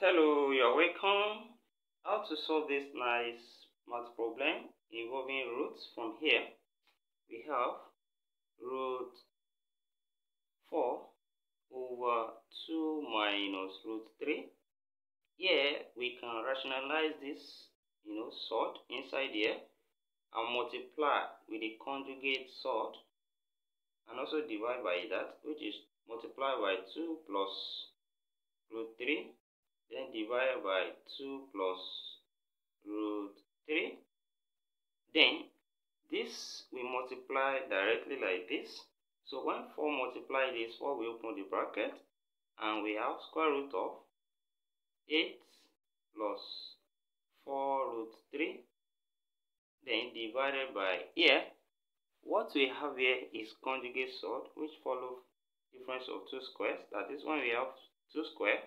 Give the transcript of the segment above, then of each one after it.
Hello, you're welcome. How to solve this nice math problem involving roots from here. We have root 4 over 2 minus root 3. Here we can rationalize this, you know, surd inside here and multiply with the conjugate surd and also divide by that which is multiply by 2 plus root 3 then divide by 2 plus root 3 then this we multiply directly like this. So when 4 multiply this 4 we open the bracket and we have square root of 8 plus 4 root 3 then divided by here. What we have here is conjugate surd which follow difference of two squares. That is when we have 2 square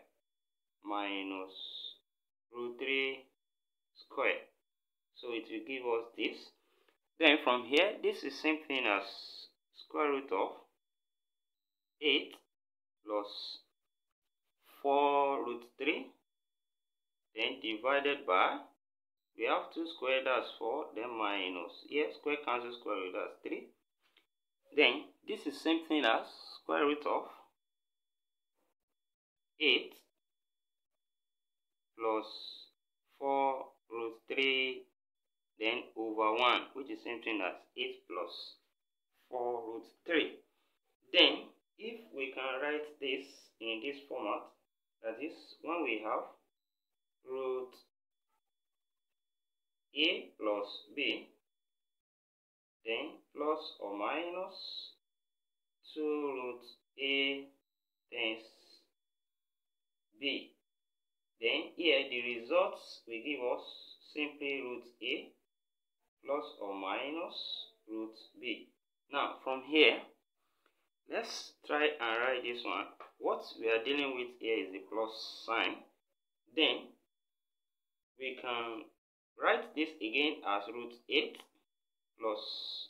minus root 3 square. So it will give us this. Then from here, this is same thing as square root of 8 plus 4 root 3 then divided by we have 2 square that's 4 then minus here square cancel square root that's 3 then this is same thing as square root of 8 plus 4 root 3 then over 1 which is same thing as 8 plus 4 root 3 then if we can write this in this format that is when we have root a plus b then plus or minus 2 root a times b then here the results will give us simply root A plus or minus root B. Now from here, let's try and write this one. What we are dealing with here is the plus sign. Then we can write this again as root 8 plus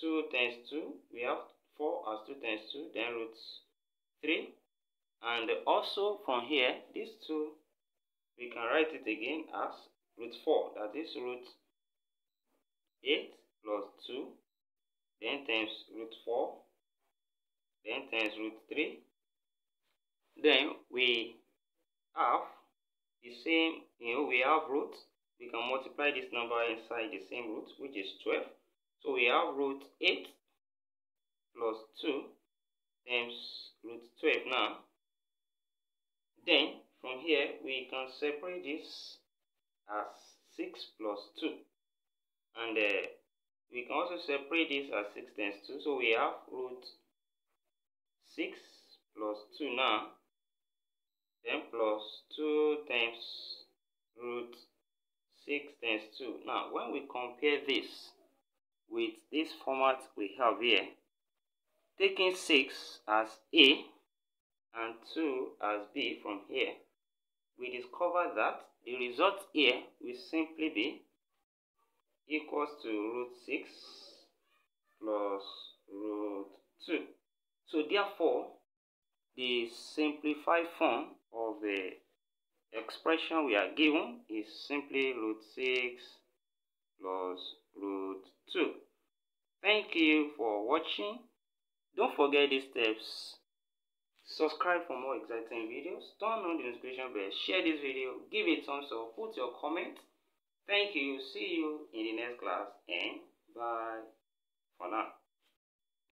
2 times 2. We have 4 as 2 times 2, then root 3. And also from here, these two we can write it again as root 4 that is root 8 plus 2 then times root 4 then times root 3 then we have the same you know we have root we can multiply this number inside the same root which is 12 so we have root 8 plus 2 times root 12 now. Then from here, we can separate this as 6 plus 2. And uh, we can also separate this as 6 times 2. So we have root 6 plus 2 now. Then plus 2 times root 6 times 2. Now, when we compare this with this format we have here, taking 6 as A and 2 as B from here, we discover that the result here will simply be equals to root 6 plus root 2. So therefore, the simplified form of the expression we are given is simply root 6 plus root 2. Thank you for watching. Don't forget these steps subscribe for more exciting videos. Turn on the notification bell. Share this video. Give it thumbs up. Put your comment. Thank you. See you in the next class. And bye for now.